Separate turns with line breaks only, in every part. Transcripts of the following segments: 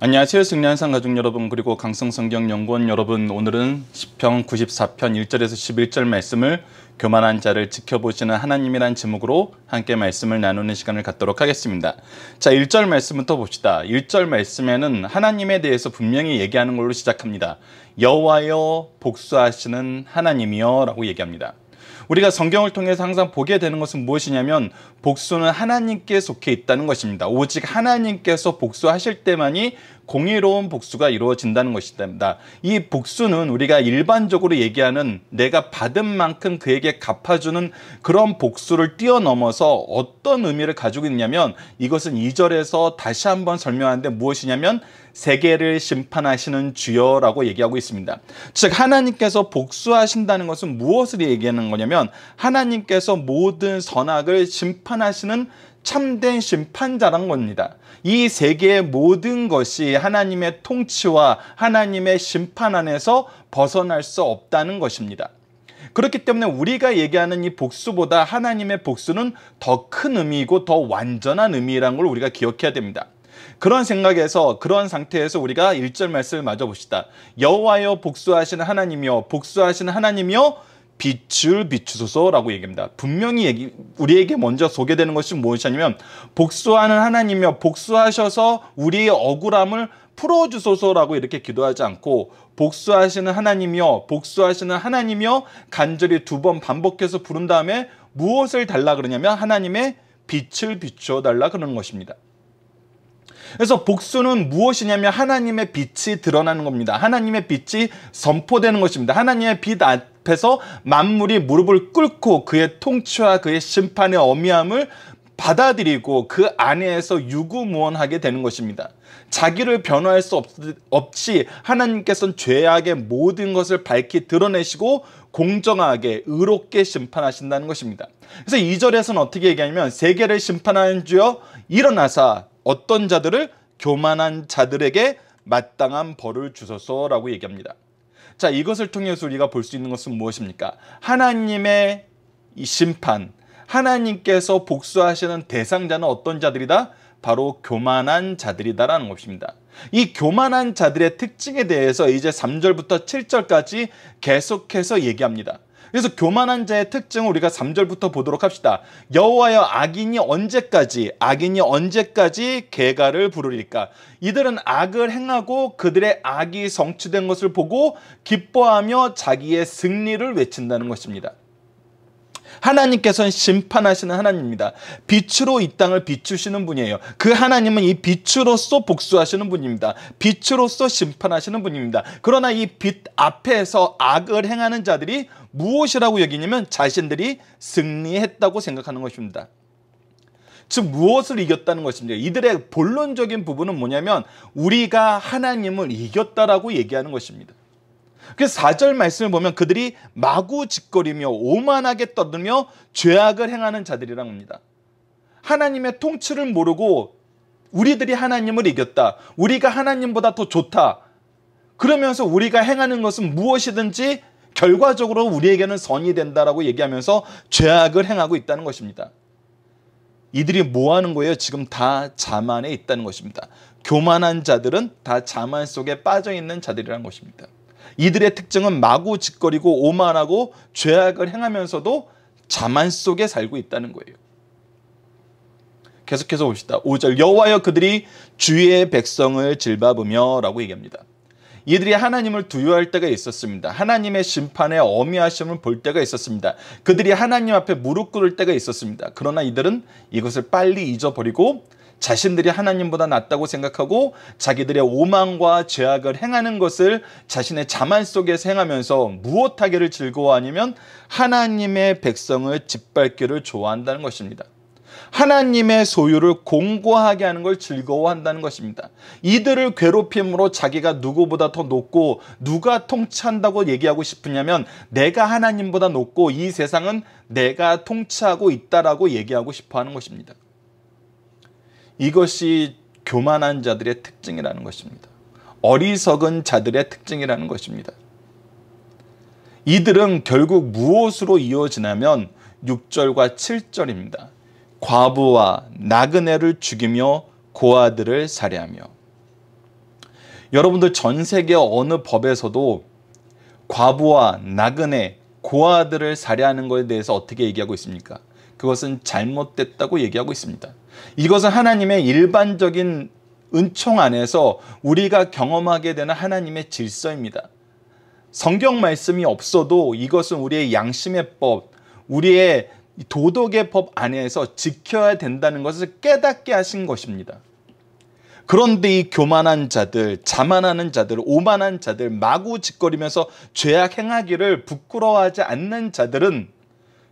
안녕하세요. 승리한상 가족 여러분 그리고 강성성경연구원 여러분 오늘은 10편 94편 1절에서 11절 말씀을 교만한 자를 지켜보시는 하나님이란 제목으로 함께 말씀을 나누는 시간을 갖도록 하겠습니다. 자 1절 말씀부터 봅시다. 1절 말씀에는 하나님에 대해서 분명히 얘기하는 걸로 시작합니다. 여호와여 복수하시는 하나님이여 라고 얘기합니다. 우리가 성경을 통해서 항상 보게 되는 것은 무엇이냐면 복수는 하나님께 속해 있다는 것입니다. 오직 하나님께서 복수하실 때만이 공의로운 복수가 이루어진다는 것입니다. 이 복수는 우리가 일반적으로 얘기하는 내가 받은 만큼 그에게 갚아주는 그런 복수를 뛰어넘어서 어떤 의미를 가지고 있냐면 이것은 2절에서 다시 한번 설명하는데 무엇이냐면 세계를 심판하시는 주여라고 얘기하고 있습니다. 즉 하나님께서 복수하신다는 것은 무엇을 얘기하는 거냐면 하나님께서 모든 선악을 심판하시는 참된 심판자란 겁니다. 이 세계의 모든 것이 하나님의 통치와 하나님의 심판 안에서 벗어날 수 없다는 것입니다. 그렇기 때문에 우리가 얘기하는 이 복수보다 하나님의 복수는 더 큰 의미이고 더 완전한 의미라는 걸 우리가 기억해야 됩니다. 그런 생각에서 그런 상태에서 우리가 1절 말씀을 마저 봅시다. 여호와여 복수하시는 하나님이여 복수하시는 하나님이여 빛을 비추소서라고 얘기합니다. 분명히 얘기, 우리에게 먼저 소개되는 것이 무엇이냐면 복수하는 하나님이여 복수하셔서 우리의 억울함을 풀어주소서라고 이렇게 기도하지 않고 복수하시는 하나님이여 복수하시는 하나님이여 간절히 두 번 반복해서 부른 다음에 무엇을 달라 그러냐면 하나님의 빛을 비추어 달라 그러는 것입니다. 그래서 복수는 무엇이냐면 하나님의 빛이 드러나는 겁니다. 하나님의 빛이 선포되는 것입니다. 하나님의 빛 앞에서 만물이 무릎을 꿇고 그의 통치와 그의 심판의 어미함을 받아들이고 그 안에서 유구무원하게 되는 것입니다. 자기를 변화할 수 없, 이 하나님께서는 죄악의 모든 것을 밝히 드러내시고 공정하게 의롭게 심판하신다는 것입니다. 그래서 2절에서는 어떻게 얘기하냐면 세계를 심판하는 주여 일어나사 어떤 자들을 교만한 자들에게 마땅한 벌을 주소서라고 얘기합니다. 자, 이것을 통해서 우리가 볼 수 있는 것은 무엇입니까? 하나님의 이 심판, 하나님께서 복수하시는 대상자는 어떤 자들이다? 바로 교만한 자들이다라는 것입니다. 이 교만한 자들의 특징에 대해서 이제 3절부터 7절까지 계속해서 얘기합니다. 그래서 교만한 자의 특징을 우리가 3절부터 보도록 합시다. 여호와여 악인이 언제까지 악인이 언제까지 개가를 부르리까? 이들은 악을 행하고 그들의 악이 성취된 것을 보고 기뻐하며 자기의 승리를 외친다는 것입니다. 하나님께서는 심판하시는 하나님입니다. 빛으로 이 땅을 비추시는 분이에요. 그 하나님은 이 빛으로서 복수하시는 분입니다. 빛으로서 심판하시는 분입니다. 그러나 이 빛 앞에서 악을 행하는 자들이 무엇이라고 여기냐면 자신들이 승리했다고 생각하는 것입니다. 즉 무엇을 이겼다는 것입니다. 이들의 본론적인 부분은 뭐냐면 우리가 하나님을 이겼다라고 얘기하는 것입니다. 그래서 4절 말씀을 보면 그들이 마구 짓거리며 오만하게 떠들며 죄악을 행하는 자들이라고 합니다. 하나님의 통치를 모르고 우리들이 하나님을 이겼다. 우리가 하나님보다 더 좋다. 그러면서 우리가 행하는 것은 무엇이든지 결과적으로 우리에게는 선이 된다라고 얘기하면서 죄악을 행하고 있다는 것입니다. 이들이 뭐 하는 거예요? 지금 다 자만에 있다는 것입니다. 교만한 자들은 다 자만 속에 빠져 있는 자들이라는 것입니다. 이들의 특징은 마구 짓거리고 오만하고 죄악을 행하면서도 자만 속에 살고 있다는 거예요. 계속해서 봅시다. 5절 여호와여 그들이 주의 백성을 질밟으며 라고 얘기합니다. 이들이 하나님을 두려워할 때가 있었습니다. 하나님의 심판의 어미하심을 볼 때가 있었습니다. 그들이 하나님 앞에 무릎 꿇을 때가 있었습니다. 그러나 이들은 이것을 빨리 잊어버리고 자신들이 하나님보다 낫다고 생각하고 자기들의 오만과 죄악을 행하는 것을 자신의 자만 속에서 행하면서 무엇하기를 즐거워하냐면 하나님의 백성을 짓밟기를 좋아한다는 것입니다. 하나님의 소유를 공고하게 하는 걸 즐거워한다는 것입니다. 이들을 괴롭힘으로 자기가 누구보다 더 높고 누가 통치한다고 얘기하고 싶으냐면 내가 하나님보다 높고 이 세상은 내가 통치하고 있다라고 얘기하고 싶어 하는 것입니다. 이것이 교만한 자들의 특징이라는 것입니다. 어리석은 자들의 특징이라는 것입니다. 이들은 결국 무엇으로 이어지냐면 6절과 7절입니다. 과부와 나그네를 죽이며 고아들을 살해하며 여러분들 전 세계 어느 법에서도 과부와 나그네, 고아들을 살해하는 것에 대해서 어떻게 얘기하고 있습니까? 그것은 잘못됐다고 얘기하고 있습니다. 이것은 하나님의 일반적인 은총 안에서 우리가 경험하게 되는 하나님의 질서입니다. 성경 말씀이 없어도 이것은 우리의 양심의 법, 우리의 도덕의 법 안에서 지켜야 된다는 것을 깨닫게 하신 것입니다. 그런데 이 교만한 자들, 자만하는 자들, 오만한 자들, 마구 짓거리면서 죄악 행하기를 부끄러워하지 않는 자들은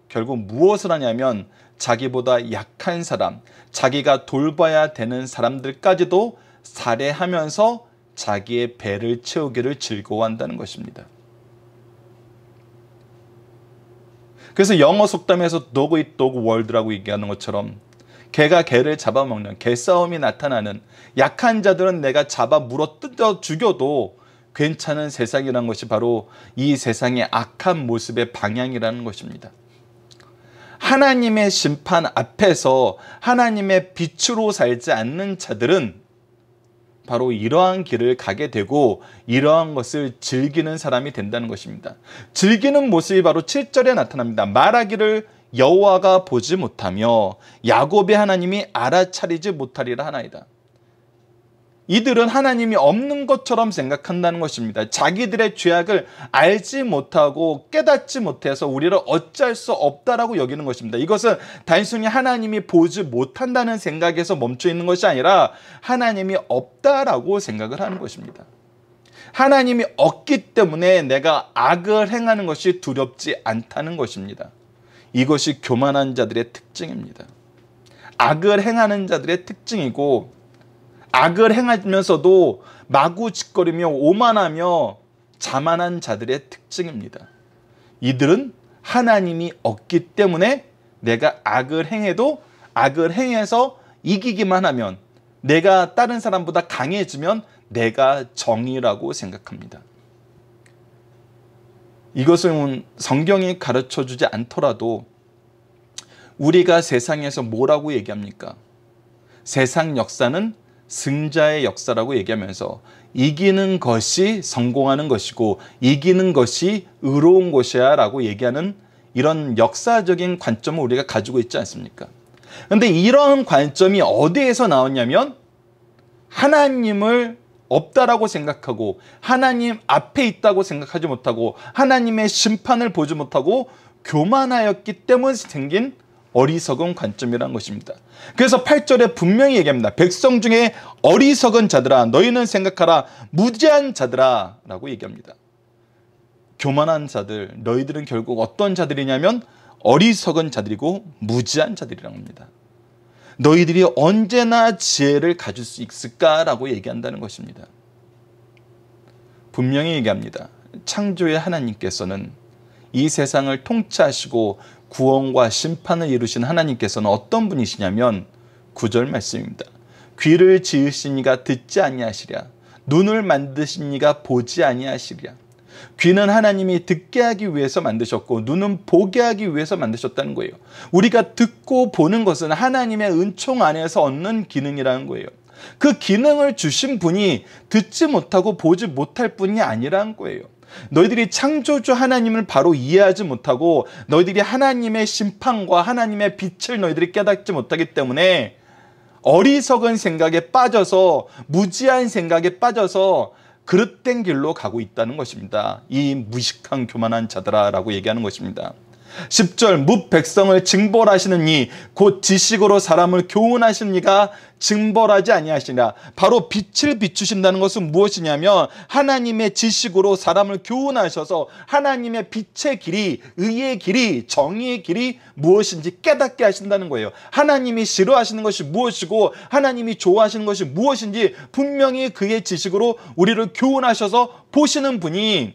결국 무엇을 하냐면 자기보다 약한 사람, 자기가 돌봐야 되는 사람들까지도 살해하면서 자기의 배를 채우기를 즐거워한다는 것입니다. 그래서 영어 속담에서 dog eat dog world라고 얘기하는 것처럼 개가 개를 잡아먹는 개싸움이 나타나는 약한 자들은 내가 잡아 물어 뜯어 죽여도 괜찮은 세상이라는 것이 바로 이 세상의 악한 모습의 방향이라는 것입니다. 하나님의 심판 앞에서 하나님의 빛으로 살지 않는 자들은 바로 이러한 길을 가게 되고 이러한 것을 즐기는 사람이 된다는 것입니다. 즐기는 모습이 바로 7절에 나타납니다. 말하기를 여호와가 보지 못하며 야곱의 하나님이 알아차리지 못하리라 하나이다. 이들은 하나님이 없는 것처럼 생각한다는 것입니다. 자기들의 죄악을 알지 못하고 깨닫지 못해서 우리를 어찌할 수 없다라고 여기는 것입니다. 이것은 단순히 하나님이 보지 못한다는 생각에서 멈춰 있는 것이 아니라 하나님이 없다라고 생각을 하는 것입니다. 하나님이 없기 때문에 내가 악을 행하는 것이 두렵지 않다는 것입니다. 이것이 교만한 자들의 특징입니다. 악을 행하는 자들의 특징이고 악을 행하면서도 마구 짓거리며 오만하며 자만한 자들의 특징입니다. 이들은 하나님이 없기 때문에 내가 악을 행해도 악을 행해서 이기기만 하면 내가 다른 사람보다 강해지면 내가 정의라고 생각합니다. 이것은 성경이 가르쳐 주지 않더라도 우리가 세상에서 뭐라고 얘기합니까? 세상 역사는 승자의 역사라고 얘기하면서 이기는 것이 성공하는 것이고 이기는 것이 의로운 것이야 라고 얘기하는 이런 역사적인 관점을 우리가 가지고 있지 않습니까? 근데 이런 관점이 어디에서 나왔냐면 하나님을 없다라고 생각하고 하나님 앞에 있다고 생각하지 못하고 하나님의 심판을 보지 못하고 교만하였기 때문에 생긴 어리석은 관점이라는 것입니다. 그래서 8절에 분명히 얘기합니다. 백성 중에 어리석은 자들아 너희는 생각하라 무지한 자들아 라고 얘기합니다. 교만한 자들 너희들은 결국 어떤 자들이냐면 어리석은 자들이고 무지한 자들이라고 합니다. 너희들이 언제나 지혜를 가질 수 있을까라고 얘기한다는 것입니다. 분명히 얘기합니다. 창조의 하나님께서는 이 세상을 통치하시고 구원과 심판을 이루신 하나님께서는 어떤 분이시냐면 구절 말씀입니다. 귀를 지으시니가 듣지 아니하시랴 눈을 만드시니가 보지 아니하시랴 귀는 하나님이 듣게 하기 위해서 만드셨고 눈은 보게 하기 위해서 만드셨다는 거예요. 우리가 듣고 보는 것은 하나님의 은총 안에서 얻는 기능이라는 거예요. 그 기능을 주신 분이 듣지 못하고 보지 못할 뿐이 아니라는 거예요. 너희들이 창조주 하나님을 바로 이해하지 못하고 너희들이 하나님의 심판과 하나님의 빛을 너희들이 깨닫지 못하기 때문에 어리석은 생각에 빠져서 무지한 생각에 빠져서 그릇된 길로 가고 있다는 것입니다. 이 무식한 교만한 자들아라고 얘기하는 것입니다. 10절 무 백성을 징벌하시는 이 곧 지식으로 사람을 교훈하시는 이가 징벌하지 아니하시냐 바로 빛을 비추신다는 것은 무엇이냐면 하나님의 지식으로 사람을 교훈하셔서 하나님의 빛의 길이 의의 길이 정의의 길이 무엇인지 깨닫게 하신다는 거예요. 하나님이 싫어하시는 것이 무엇이고 하나님이 좋아하시는 것이 무엇인지 분명히 그의 지식으로 우리를 교훈하셔서 보시는 분이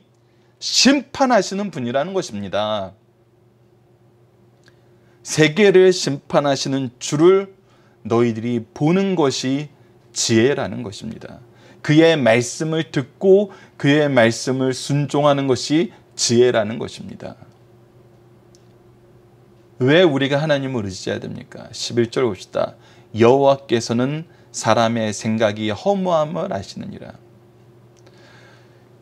심판하시는 분이라는 것입니다 세계를 심판하시는 주를 너희들이 보는 것이 지혜라는 것입니다. 그의 말씀을 듣고 그의 말씀을 순종하는 것이 지혜라는 것입니다. 왜 우리가 하나님을 의지해야 됩니까? 11절 봅시다. 여호와께서는 사람의 생각이 허무함을 아시느니라.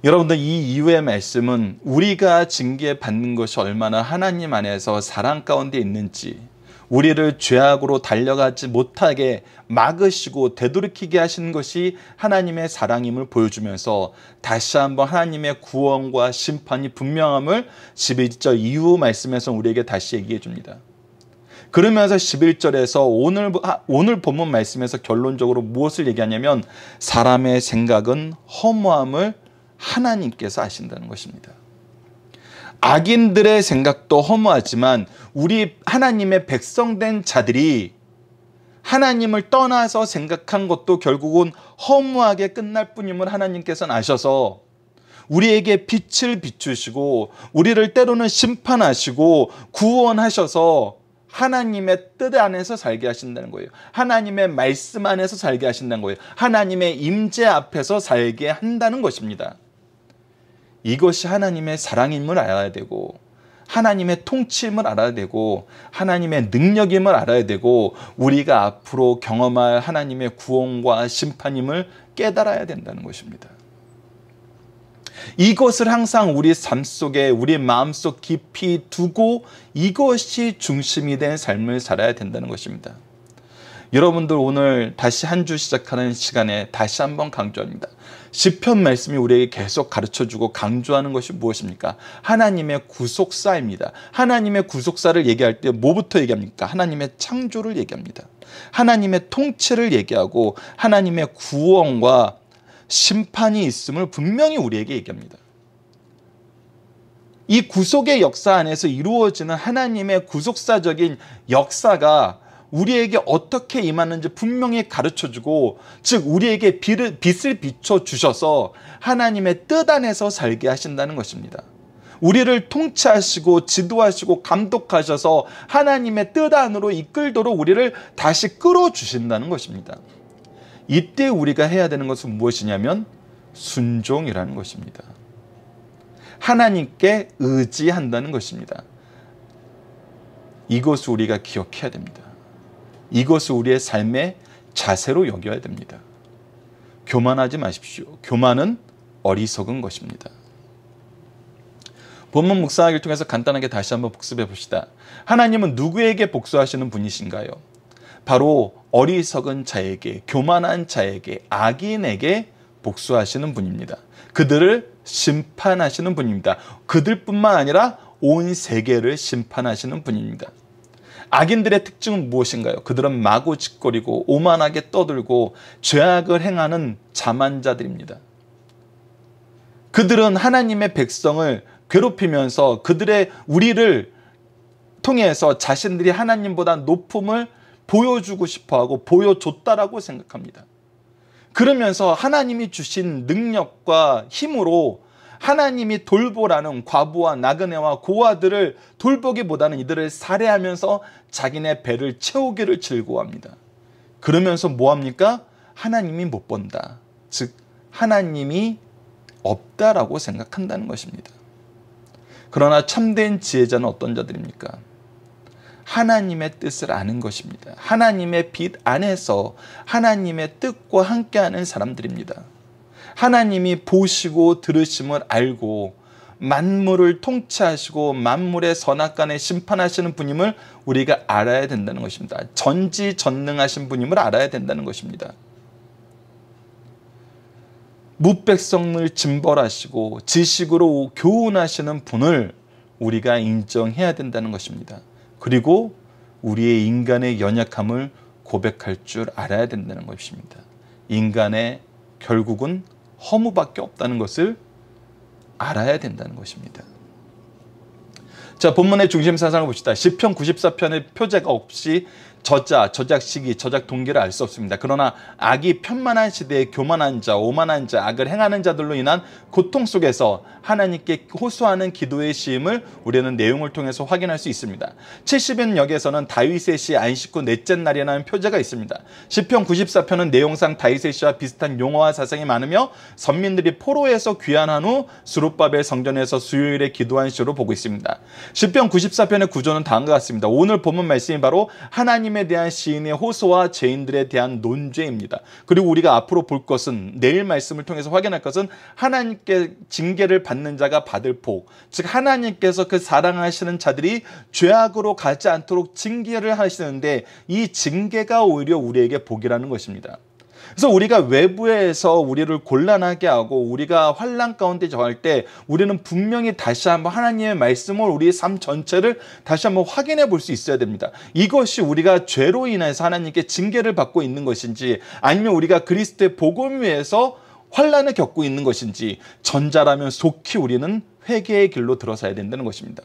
여러분들 이 이후의 말씀은 우리가 징계 받는 것이 얼마나 하나님 안에서 사랑 가운데 있는지 우리를 죄악으로 달려가지 못하게 막으시고 되돌이키게 하시는 것이 하나님의 사랑임을 보여주면서 다시 한번 하나님의 구원과 심판이 분명함을 11절 이후 말씀에서 우리에게 다시 얘기해 줍니다. 그러면서 11절에서 오늘, 오늘 본문 말씀에서 결론적으로 무엇을 얘기하냐면 사람의 생각은 허무함을 하나님께서 아신다는 것입니다. 악인들의 생각도 허무하지만 우리 하나님의 백성된 자들이 하나님을 떠나서 생각한 것도 결국은 허무하게 끝날 뿐임을 하나님께서는 아셔서 우리에게 빛을 비추시고 우리를 때로는 심판하시고 구원하셔서 하나님의 뜻 안에서 살게 하신다는 거예요. 하나님의 말씀 안에서 살게 하신다는 거예요. 하나님의 임재 앞에서 살게 한다는 것입니다. 이것이 하나님의 사랑임을 알아야 되고 하나님의 통치임을 알아야 되고 하나님의 능력임을 알아야 되고 우리가 앞으로 경험할 하나님의 구원과 심판임을 깨달아야 된다는 것입니다. 이것을 항상 우리 삶 속에 우리 마음속 깊이 두고 이것이 중심이 된 삶을 살아야 된다는 것입니다. 여러분들 오늘 다시 한 주 시작하는 시간에 다시 한번 강조합니다. 시편 말씀이 우리에게 계속 가르쳐 주고 강조하는 것이 무엇입니까? 하나님의 구속사입니다. 하나님의 구속사를 얘기할 때 뭐부터 얘기합니까? 하나님의 창조를 얘기합니다. 하나님의 통치를 얘기하고 하나님의 구원과 심판이 있음을 분명히 우리에게 얘기합니다. 이 구속의 역사 안에서 이루어지는 하나님의 구속사적인 역사가 우리에게 어떻게 임하는지 분명히 가르쳐 주고, 즉, 우리에게 빛을 비춰 주셔서 하나님의 뜻 안에서 살게 하신다는 것입니다. 우리를 통치하시고 지도하시고 감독하셔서 하나님의 뜻 안으로 이끌도록 우리를 다시 끌어주신다는 것입니다. 이때 우리가 해야 되는 것은 무엇이냐면 순종이라는 것입니다. 하나님께 의지한다는 것입니다. 이것을 우리가 기억해야 됩니다. 이것을 우리의 삶의 자세로 여겨야 됩니다. 교만하지 마십시오. 교만은 어리석은 것입니다. 본문 묵상하기를 통해서 간단하게 다시 한번 복습해 봅시다. 하나님은 누구에게 복수하시는 분이신가요? 바로 어리석은 자에게, 교만한 자에게, 악인에게 복수하시는 분입니다. 그들을 심판하시는 분입니다. 그들뿐만 아니라 온 세계를 심판하시는 분입니다. 악인들의 특징은 무엇인가요? 그들은 마구 짓거리고 오만하게 떠들고 죄악을 행하는 자만자들입니다. 그들은 하나님의 백성을 괴롭히면서 그들의 우리를 통해서 자신들이 하나님보다 높음을 보여주고 싶어 하고 보여줬다라고 생각합니다. 그러면서 하나님이 주신 능력과 힘으로 하나님이 돌보라는 과부와 나그네와 고아들을 돌보기보다는 이들을 살해하면서 자기네 배를 채우기를 즐거워합니다. 그러면서 뭐합니까? 하나님이 못 본다. 즉 하나님이 없다라고 생각한다는 것입니다. 그러나 참된 지혜자는 어떤 자들입니까? 하나님의 뜻을 아는 것입니다. 하나님의 빛 안에서 하나님의 뜻과 함께하는 사람들입니다. 하나님이 보시고 들으심을 알고 만물을 통치하시고 만물의 선악간에 심판하시는 분임을 우리가 알아야 된다는 것입니다. 전지전능하신 분임을 알아야 된다는 것입니다. 무백성을 징벌하시고 지식으로 교훈하시는 분을 우리가 인정해야 된다는 것입니다. 그리고 우리의 인간의 연약함을 고백할 줄 알아야 된다는 것입니다. 인간의 결국은 허무밖에 없다는 것을 알아야 된다는 것입니다. 자, 본문의 중심 사상을 봅시다. 시편 94편의 표제가 없이 저자, 저작 시기, 저작 동기를 알 수 없습니다. 그러나 악이 편만한 시대에 교만한 자, 오만한 자, 악을 행하는 자들로 인한 고통 속에서 하나님께 호소하는 기도의 시임을 우리는 내용을 통해서 확인할 수 있습니다. 70인 역에서는 다윗의 시 안식 후 넷째 날이라는 표제가 있습니다. 시편 94편은 내용상 다윗의 시와 비슷한 용어와 사상이 많으며 선민들이 포로에서 귀환한 후 수룹바벨 성전에서 수요일에 기도한 시로 보고 있습니다. 시편 94편의 구조는 다음과 같습니다. 오늘 본문 말씀이 바로 하나님 하나님에 대한 시인의 호소와 죄인들에 대한 논죄입니다. 그리고 우리가 앞으로 볼 것은 내일 말씀을 통해서 확인할 것은 하나님께 징계를 받는 자가 받을 복, 즉 하나님께서 그 사랑하시는 자들이 죄악으로 가지 않도록 징계를 하시는데 이 징계가 오히려 우리에게 복이라는 것입니다. 그래서 우리가 외부에서 우리를 곤란하게 하고 우리가 환란 가운데 정할 때 우리는 분명히 다시 한번 하나님의 말씀을 우리의 삶 전체를 다시 한번 확인해 볼 수 있어야 됩니다. 이것이 우리가 죄로 인해서 하나님께 징계를 받고 있는 것인지 아니면 우리가 그리스도의 복음 위에서 환란을 겪고 있는 것인지 전자라면 속히 우리는 회개의 길로 들어서야 된다는 것입니다.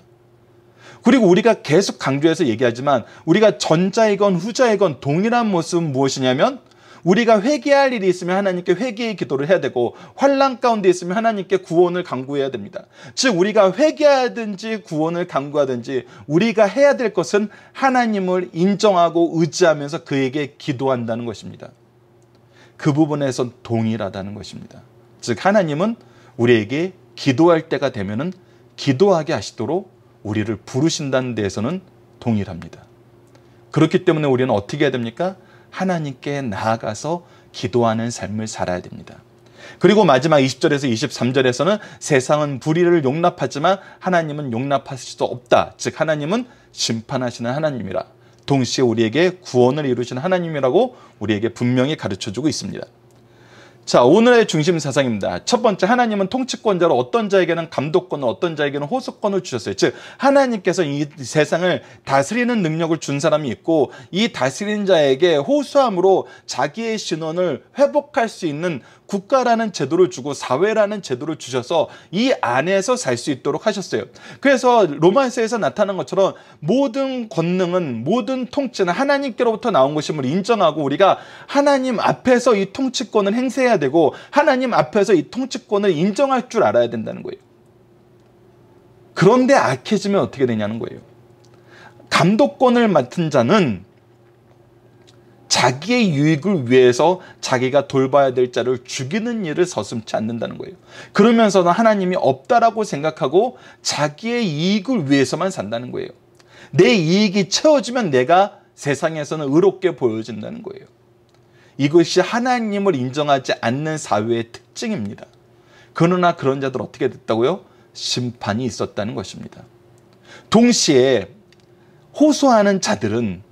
그리고 우리가 계속 강조해서 얘기하지만 우리가 전자이건 후자이건 동일한 모습은 무엇이냐면 우리가 회개할 일이 있으면 하나님께 회개의 기도를 해야 되고 환란 가운데 있으면 하나님께 구원을 강구해야 됩니다. 즉 우리가 회개하든지 구원을 강구하든지 우리가 해야 될 것은 하나님을 인정하고 의지하면서 그에게 기도한다는 것입니다. 그 부분에선 동일하다는 것입니다. 즉 하나님은 우리에게 기도할 때가 되면은 기도하게 하시도록 우리를 부르신다는 데에서는 동일합니다. 그렇기 때문에 우리는 어떻게 해야 됩니까? 하나님께 나아가서 기도하는 삶을 살아야 됩니다. 그리고 마지막 20절에서 23절에서는 세상은 불의를 용납하지만 하나님은 용납하실 수 없다. 즉 하나님은 심판하시는 하나님이라. 동시에 우리에게 구원을 이루시는 하나님이라고 우리에게 분명히 가르쳐 주고 있습니다. 자, 오늘의 중심 사상입니다. 첫 번째, 하나님은 통치권자로 어떤 자에게는 감독권을, 어떤 자에게는 호소권을 주셨어요. 즉, 하나님께서 이 세상을 다스리는 능력을 준 사람이 있고, 이 다스리는 자에게 호소함으로 자기의 신원을 회복할 수 있는 국가라는 제도를 주고 사회라는 제도를 주셔서 이 안에서 살 수 있도록 하셨어요. 그래서 로마서에서 나타난 것처럼 모든 권능은 모든 통치는 하나님께로부터 나온 것임을 인정하고 우리가 하나님 앞에서 이 통치권을 행사해야 되고 하나님 앞에서 이 통치권을 인정할 줄 알아야 된다는 거예요. 그런데 악해지면 어떻게 되냐는 거예요. 감독권을 맡은 자는 자기의 유익을 위해서 자기가 돌봐야 될 자를 죽이는 일을 서슴지 않는다는 거예요. 그러면서는 하나님이 없다라고 생각하고 자기의 이익을 위해서만 산다는 거예요. 내 이익이 채워지면 내가 세상에서는 의롭게 보여진다는 거예요. 이것이 하나님을 인정하지 않는 사회의 특징입니다. 그러나 그런 자들 어떻게 됐다고요? 심판이 있었다는 것입니다. 동시에 호소하는 자들은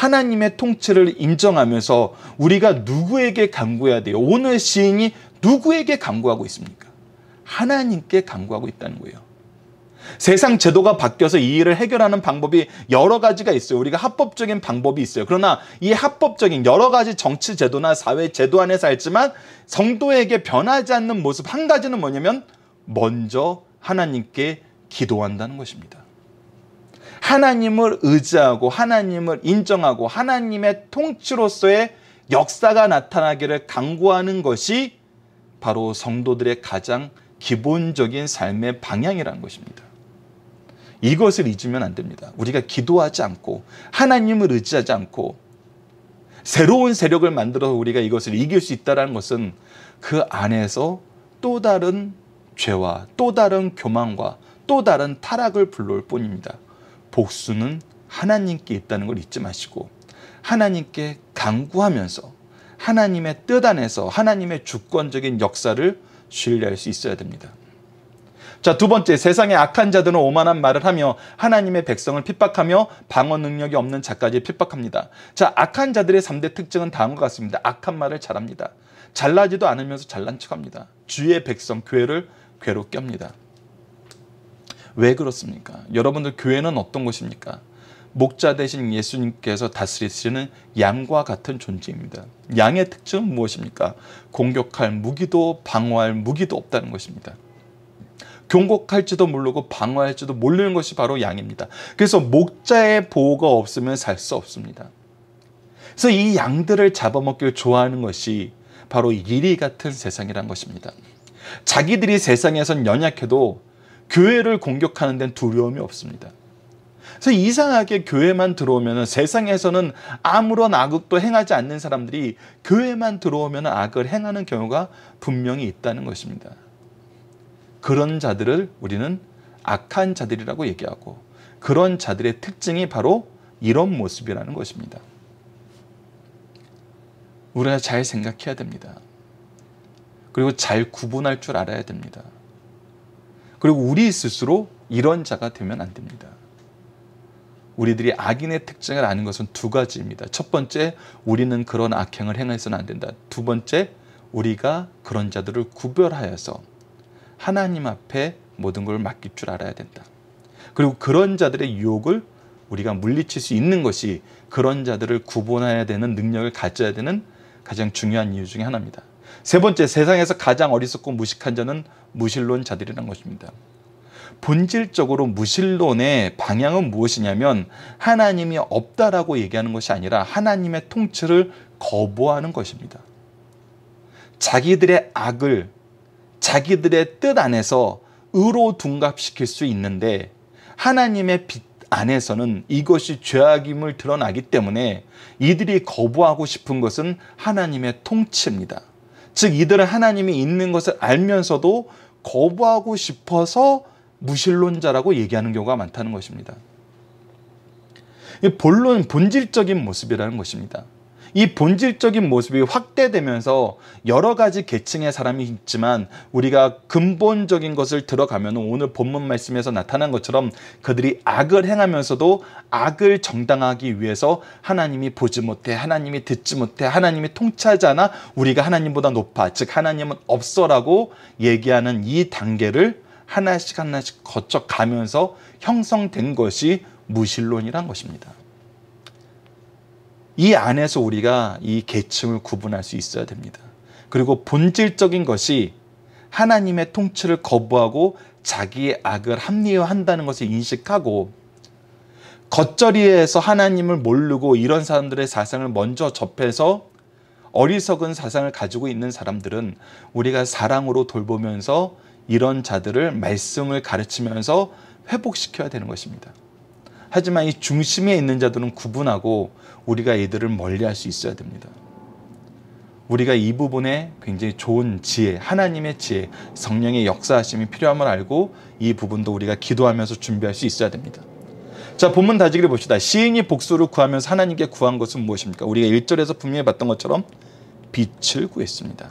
하나님의 통치를 인정하면서 우리가 누구에게 강구해야 돼요? 오늘 시인이 누구에게 강구하고 있습니까? 하나님께 강구하고 있다는 거예요. 세상 제도가 바뀌어서 이 일을 해결하는 방법이 여러 가지가 있어요. 우리가 합법적인 방법이 있어요. 그러나 이 합법적인 여러 가지 정치 제도나 사회 제도 안에 살지만 성도에게 변하지 않는 모습 한 가지는 뭐냐면 먼저 하나님께 기도한다는 것입니다. 하나님을 의지하고 하나님을 인정하고 하나님의 통치로서의 역사가 나타나기를 강구하는 것이 바로 성도들의 가장 기본적인 삶의 방향이라는 것입니다. 이것을 잊으면 안 됩니다. 우리가 기도하지 않고 하나님을 의지하지 않고 새로운 세력을 만들어서 우리가 이것을 이길 수 있다는 것은 그 안에서 또 다른 죄와 또 다른 교만과 또 다른 타락을 불러올 뿐입니다. 복수는 하나님께 있다는 걸 잊지 마시고 하나님께 강구하면서 하나님의 뜻 안에서 하나님의 주권적인 역사를 신뢰할 수 있어야 됩니다. 자, 두 번째, 세상의 악한 자들은 오만한 말을 하며 하나님의 백성을 핍박하며 방어 능력이 없는 자까지 핍박합니다. 자, 악한 자들의 3대 특징은 다음과 같습니다. 악한 말을 잘합니다. 잘나지도 않으면서 잘난 척합니다. 주의 백성, 교회를 괴롭게 합니다. 왜 그렇습니까? 여러분들 교회는 어떤 곳입니까? 목자 대신 예수님께서 다스리시는 양과 같은 존재입니다. 양의 특징은 무엇입니까? 공격할 무기도 방어할 무기도 없다는 것입니다. 경곡할지도 모르고 방어할지도 모르는 것이 바로 양입니다. 그래서 목자의 보호가 없으면 살 수 없습니다. 그래서 이 양들을 잡아먹기를 좋아하는 것이 바로 이리 같은 세상이란 것입니다. 자기들이 세상에선 연약해도 교회를 공격하는 데는 두려움이 없습니다. 그래서 이상하게 교회만 들어오면 세상에서는 아무런 악도 행하지 않는 사람들이 교회만 들어오면 악을 행하는 경우가 분명히 있다는 것입니다. 그런 자들을 우리는 악한 자들이라고 얘기하고 그런 자들의 특징이 바로 이런 모습이라는 것입니다. 우리가 잘 생각해야 됩니다. 그리고 잘 구분할 줄 알아야 됩니다. 그리고 우리 스스로 이런 자가 되면 안 됩니다. 우리들이 악인의 특징을 아는 것은 두 가지입니다. 첫 번째, 우리는 그런 악행을 행해서는 안 된다. 두 번째, 우리가 그런 자들을 구별하여서 하나님 앞에 모든 걸 맡길 줄 알아야 된다. 그리고 그런 자들의 유혹을 우리가 물리칠 수 있는 것이 그런 자들을 구분해야 되는 능력을 가져야 되는 가장 중요한 이유 중에 하나입니다. 세 번째, 세상에서 가장 어리석고 무식한 자는 무신론 자들이라는 것입니다. 본질적으로 무신론의 방향은 무엇이냐면 하나님이 없다라고 얘기하는 것이 아니라 하나님의 통치를 거부하는 것입니다. 자기들의 악을 자기들의 뜻 안에서 의로 둔갑시킬 수 있는데 하나님의 빛 안에서는 이것이 죄악임을 드러나기 때문에 이들이 거부하고 싶은 것은 하나님의 통치입니다. 즉 이들은 하나님이 있는 것을 알면서도 거부하고 싶어서 무신론자라고 얘기하는 경우가 많다는 것입니다. 본론 본질적인 모습이라는 것입니다. 이 본질적인 모습이 확대되면서 여러 가지 계층의 사람이 있지만 우리가 근본적인 것을 들어가면 오늘 본문 말씀에서 나타난 것처럼 그들이 악을 행하면서도 악을 정당하기 위해서 하나님이 보지 못해 하나님이 듣지 못해 하나님이 통치하지 않아 우리가 하나님보다 높아 즉 하나님은 없어라고 얘기하는 이 단계를 하나씩 하나씩 거쳐 가면서 형성된 것이 무신론이란 것입니다. 이 안에서 우리가 이 계층을 구분할 수 있어야 됩니다. 그리고 본질적인 것이 하나님의 통치를 거부하고 자기의 악을 합리화한다는 것을 인식하고 겉절이에서 하나님을 모르고 이런 사람들의 사상을 먼저 접해서 어리석은 사상을 가지고 있는 사람들은 우리가 사랑으로 돌보면서 이런 자들을 말씀을 가르치면서 회복시켜야 되는 것입니다. 하지만 이 중심에 있는 자들은 구분하고 우리가 이들을 멀리할 수 있어야 됩니다. 우리가 이 부분에 굉장히 좋은 지혜, 하나님의 지혜, 성령의 역사하심이 필요함을 알고 이 부분도 우리가 기도하면서 준비할 수 있어야 됩니다. 자, 본문 다지기를 봅시다. 시인이 복수를 구하면서 하나님께 구한 것은 무엇입니까? 우리가 1절에서 분명히 봤던 것처럼 빛을 구했습니다.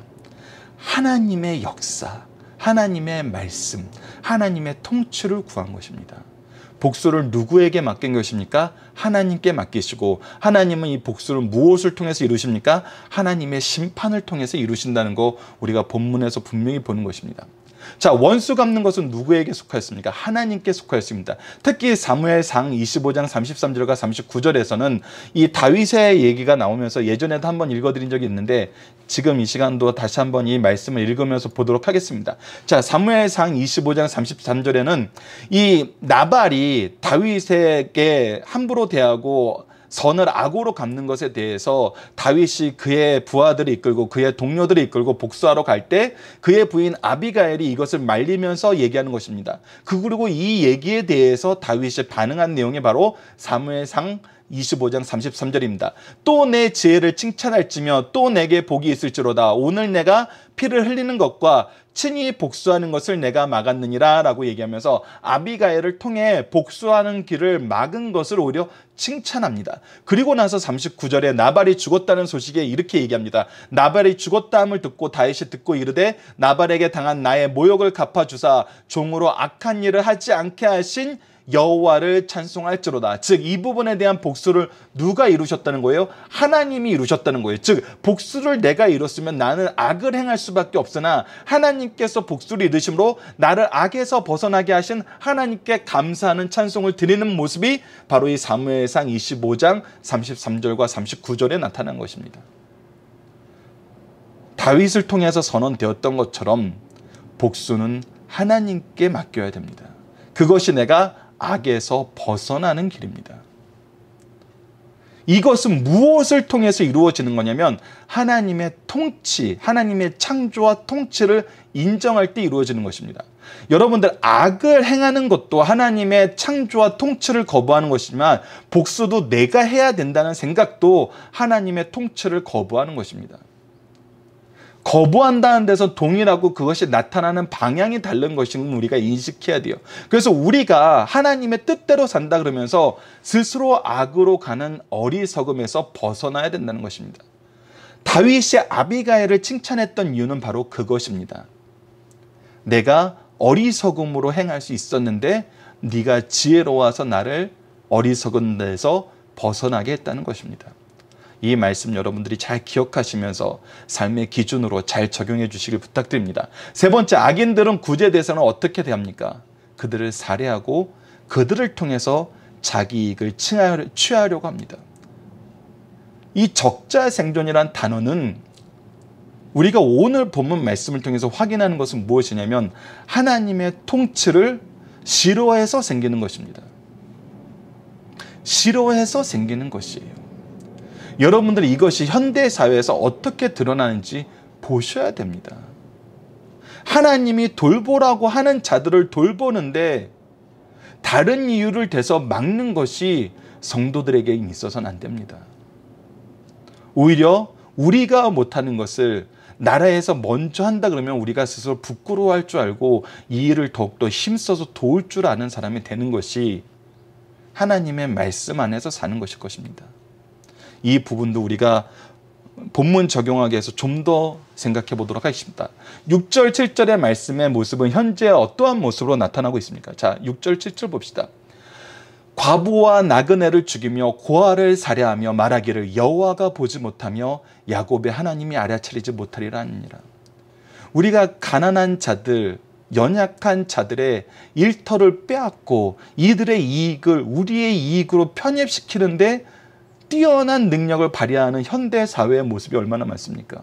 하나님의 역사, 하나님의 말씀, 하나님의 통치를 구한 것입니다. 복수를 누구에게 맡긴 것입니까? 하나님께 맡기시고 하나님은 이 복수를 무엇을 통해서 이루십니까? 하나님의 심판을 통해서 이루신다는 거 우리가 본문에서 분명히 보는 것입니다. 자, 원수 갚는 것은 누구에게 속하였습니까? 하나님께 속하였습니다. 특히 사무엘상 25장 33절과 39절에서는 이 다윗의 얘기가 나오면서 예전에도 한번 읽어드린 적이 있는데 지금 이 시간도 다시 한번 이 말씀을 읽으면서 보도록 하겠습니다. 자, 사무엘상 25장 33절에는 이 나발이 다윗에게 함부로 대하고 선을 악으로 갚는 것에 대해서 다윗이 그의 부하들을 이끌고 그의 동료들을 이끌고 복수하러 갈 때 그의 부인 아비가엘이 이것을 말리면서 얘기하는 것입니다. 그 그리고 이 얘기에 대해서 다윗이 반응한 내용이 바로 사무엘상 25장 33절입니다. 또 내 지혜를 칭찬할지며 또 내게 복이 있을지로다. 오늘 내가 피를 흘리는 것과 친히 복수하는 것을 내가 막았느니라 라고 얘기하면서 아비가엘을 통해 복수하는 길을 막은 것을 오히려 칭찬합니다. 그리고 나서 39절에 나발이 죽었다는 소식에 이렇게 얘기합니다. 나발이 죽었다함을 듣고 다윗이 듣고 이르되 나발에게 당한 나의 모욕을 갚아주사 종으로 악한 일을 하지 않게 하신 여호와를 찬송할지로다. 즉 이 부분에 대한 복수를 누가 이루셨다는 거예요? 하나님이 이루셨다는 거예요. 즉 복수를 내가 이뤘으면 나는 악을 행할 수밖에 없으나 하나님께서 복수를 이루심으로 나를 악에서 벗어나게 하신 하나님께 감사하는 찬송을 드리는 모습이 바로 이 사무엘상 25장 33절과 39절에 나타난 것입니다. 다윗을 통해서 선언되었던 것처럼 복수는 하나님께 맡겨야 됩니다. 그것이 내가 악에서 벗어나는 길입니다. 이것은 무엇을 통해서 이루어지는 거냐면 하나님의 통치, 하나님의 창조와 통치를 인정할 때 이루어지는 것입니다. 여러분들 악을 행하는 것도 하나님의 창조와 통치를 거부하는 것이지만 복수도 내가 해야 된다는 생각도 하나님의 통치를 거부하는 것입니다. 거부한다는 데서 동일하고 그것이 나타나는 방향이 다른 것인 우리가 인식해야 돼요. 그래서 우리가 하나님의 뜻대로 산다 그러면서 스스로 악으로 가는 어리석음에서 벗어나야 된다는 것입니다. 다윗이 아비가일을 칭찬했던 이유는 바로 그것입니다. 내가 어리석음으로 행할 수 있었는데 네가 지혜로워서 나를 어리석은 데서 벗어나게 했다는 것입니다. 이 말씀 여러분들이 잘 기억하시면서 삶의 기준으로 잘 적용해 주시길 부탁드립니다. 세 번째, 악인들은 구제 대상을 어떻게 대합니까? 그들을 살해하고 그들을 통해서 자기 이익을 취하려고 합니다. 이 적자 생존이란 단어는 우리가 오늘 본문 말씀을 통해서 확인하는 것은 무엇이냐면 하나님의 통치를 싫어해서 생기는 것입니다. 싫어해서 생기는 것이에요. 여러분들이 이것이 현대 사회에서 어떻게 드러나는지 보셔야 됩니다. 하나님이 돌보라고 하는 자들을 돌보는데 다른 이유를 대서 막는 것이 성도들에게 있어서는 안 됩니다. 오히려 우리가 못하는 것을 나라에서 먼저 한다 그러면 우리가 스스로 부끄러워할 줄 알고 이 일을 더욱더 힘써서 도울 줄 아는 사람이 되는 것이 하나님의 말씀 안에서 사는 것일 것입니다. 이 부분도 우리가 본문 적용하기 위해서 좀 더 생각해 보도록 하겠습니다. 6절, 7절의 말씀의 모습은 현재 어떠한 모습으로 나타나고 있습니까? 자, 6절, 7절 봅시다. 과부와 나그네를 죽이며 고아를 살해하며 말하기를 여호와가 보지 못하며 야곱의 하나님이 알아차리지 못하리라 하니라. 우리가 가난한 자들, 연약한 자들의 일터를 빼앗고 이들의 이익을 우리의 이익으로 편입시키는데 뛰어난 능력을 발휘하는 현대 사회의 모습이 얼마나 많습니까?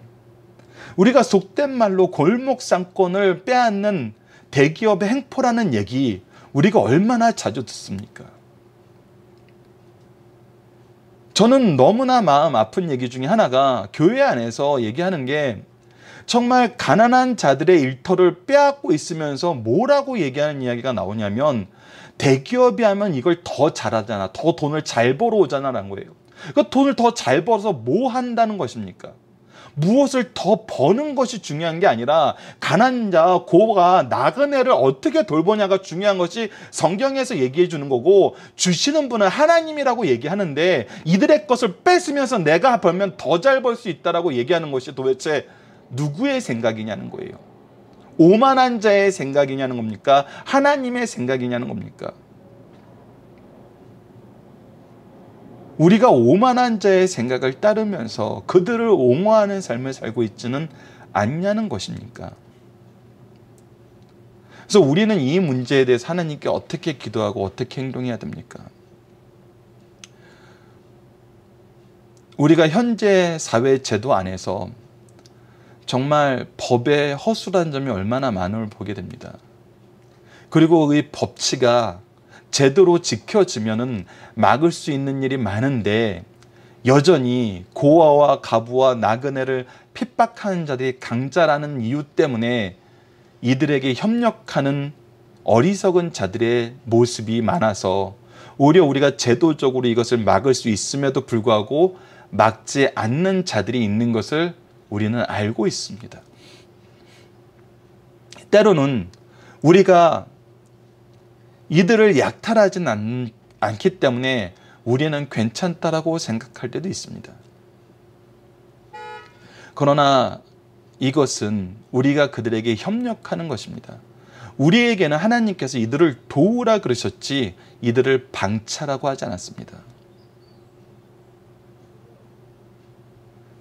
우리가 속된 말로 골목 상권을 빼앗는 대기업의 행포라는 얘기 우리가 얼마나 자주 듣습니까? 저는 너무나 마음 아픈 얘기 중에 하나가 교회 안에서 얘기하는 게 정말 가난한 자들의 일터를 빼앗고 있으면서 뭐라고 얘기하는 이야기가 나오냐면 대기업이 하면 이걸 더 잘하잖아. 더 돈을 잘 벌어오잖아. 라는 거예요. 그 돈을 더 잘 벌어서 뭐 한다는 것입니까? 무엇을 더 버는 것이 중요한 게 아니라 가난 자, 고가 나그네를 어떻게 돌보냐가 중요한 것이 성경에서 얘기해 주는 거고 주시는 분은 하나님이라고 얘기하는데 이들의 것을 뺏으면서 내가 벌면 더 잘 벌 수 있다라고 얘기하는 것이 도대체 누구의 생각이냐는 거예요. 오만한 자의 생각이냐는 겁니까? 하나님의 생각이냐는 겁니까? 우리가 오만한 자의 생각을 따르면서 그들을 옹호하는 삶을 살고 있지는 않냐는 것입니까? 그래서 우리는 이 문제에 대해서 하나님께 어떻게 기도하고 어떻게 행동해야 됩니까? 우리가 현재 사회 제도 안에서 정말 법의 허술한 점이 얼마나 많음을 보게 됩니다. 그리고 이 법치가 제대로 지켜지면은 막을 수 있는 일이 많은데 여전히 고아와 가부와 나그네를 핍박하는 자들이 강자라는 이유 때문에 이들에게 협력하는 어리석은 자들의 모습이 많아서 오히려 우리가 제도적으로 이것을 막을 수 있음에도 불구하고 막지 않는 자들이 있는 것을 우리는 알고 있습니다. 때로는 우리가 이들을 약탈하진 않, 않기 때문에 우리는 괜찮다라고 생각할 때도 있습니다. 그러나 이것은 우리가 그들에게 협력하는 것입니다. 우리에게는 하나님께서 이들을 도우라 그러셨지 이들을 방치라고 하지 않았습니다.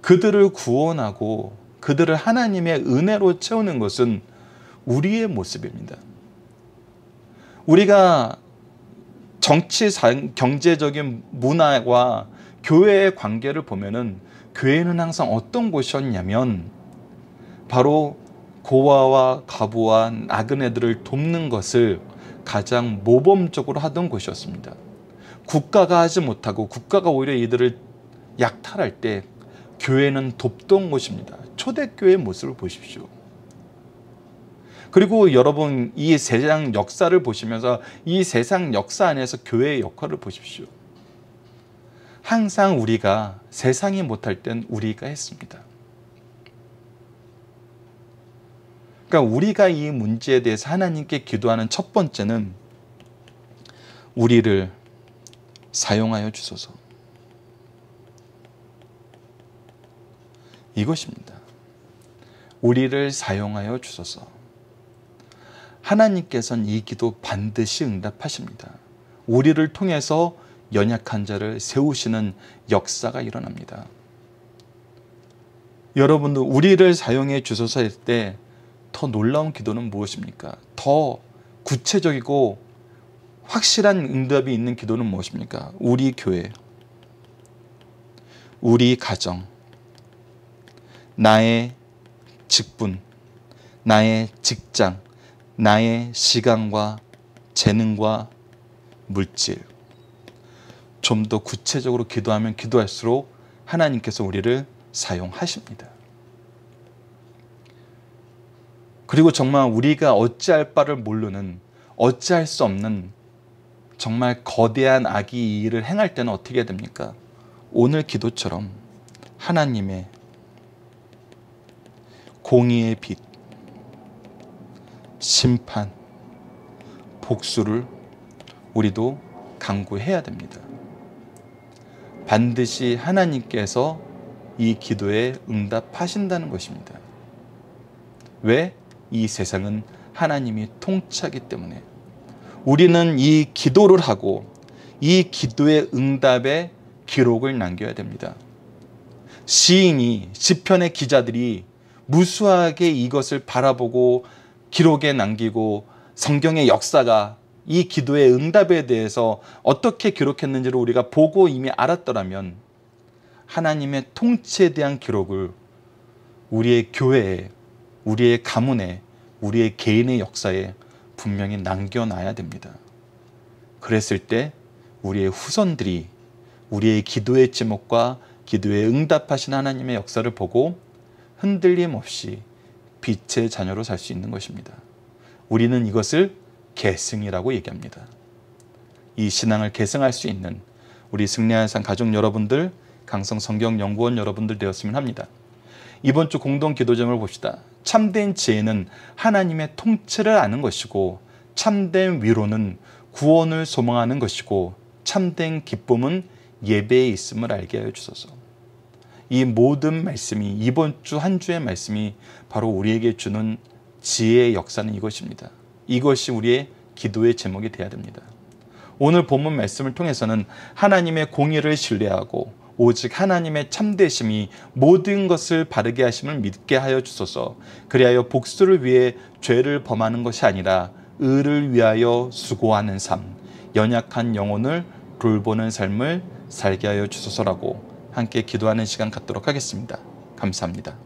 그들을 구원하고 그들을 하나님의 은혜로 채우는 것은 우리의 모습입니다. 우리가 정치 경제적인 문화와 교회의 관계를 보면은 교회는 항상 어떤 곳이었냐면 바로 고아와 가부와 나그네들을 돕는 것을 가장 모범적으로 하던 곳이었습니다. 국가가 하지 못하고 국가가 오히려 이들을 약탈할 때 교회는 돕던 곳입니다. 초대교회의 모습을 보십시오. 그리고 여러분 이 세상 역사를 보시면서 이 세상 역사 안에서 교회의 역할을 보십시오. 항상 우리가 세상이 못할 땐 우리가 했습니다. 그러니까 우리가 이 문제에 대해서 하나님께 기도하는 첫 번째는 우리를 사용하여 주소서. 이것입니다. 우리를 사용하여 주소서. 하나님께서는 이 기도 반드시 응답하십니다. 우리를 통해서 연약한 자를 세우시는 역사가 일어납니다. 여러분도 우리를 사용해 주소서 할 때 더 놀라운 기도는 무엇입니까? 더 구체적이고 확실한 응답이 있는 기도는 무엇입니까? 우리 교회, 우리 가정, 나의 직분, 나의 직장, 나의 시간과 재능과 물질. 좀 더 구체적으로 기도하면 기도할수록 하나님께서 우리를 사용하십니다. 그리고 정말 우리가 어찌할 바를 모르는 어찌할 수 없는 정말 거대한 악이 이 일을 행할 때는 어떻게 됩니까? 오늘 기도처럼 하나님의 공의의 빛, 심판, 복수를 우리도 강구해야 됩니다. 반드시 하나님께서 이 기도에 응답하신다는 것입니다. 왜? 이 세상은 하나님이 통치하기 때문에 우리는 이 기도를 하고 이 기도의 응답의 기록을 남겨야 됩니다. 시인이 시편의 기자들이 무수하게 이것을 바라보고 기록에 남기고 성경의 역사가 이 기도의 응답에 대해서 어떻게 기록했는지를 우리가 보고 이미 알았더라면 하나님의 통치에 대한 기록을 우리의 교회에 우리의 가문에 우리의 개인의 역사에 분명히 남겨놔야 됩니다. 그랬을 때 우리의 후손들이 우리의 기도의 제목과 기도에 응답하신 하나님의 역사를 보고 흔들림 없이 빛의 자녀로 살 수 있는 것입니다. 우리는 이것을 계승이라고 얘기합니다. 이 신앙을 계승할 수 있는 우리 승리한산 가족 여러분들, 강성 성경 연구원 여러분들 되었으면 합니다. 이번 주 공동 기도점을 봅시다. 참된 지혜는 하나님의 통치를 아는 것이고 참된 위로는 구원을 소망하는 것이고 참된 기쁨은 예배에 있음을 알게 하여 주소서. 이 모든 말씀이 이번 주 한 주의 말씀이 바로 우리에게 주는 지혜의 역사는 이것입니다. 이것이 우리의 기도의 제목이 되어야 됩니다. 오늘 본문 말씀을 통해서는 하나님의 공의를 신뢰하고 오직 하나님의 참되심이 모든 것을 바르게 하심을 믿게 하여 주소서. 그리하여 복수를 위해 죄를 범하는 것이 아니라 의를 위하여 수고하는 삶, 연약한 영혼을 돌보는 삶을 살게 하여 주소서라고 함께 기도하는 시간 갖도록 하겠습니다. 감사합니다.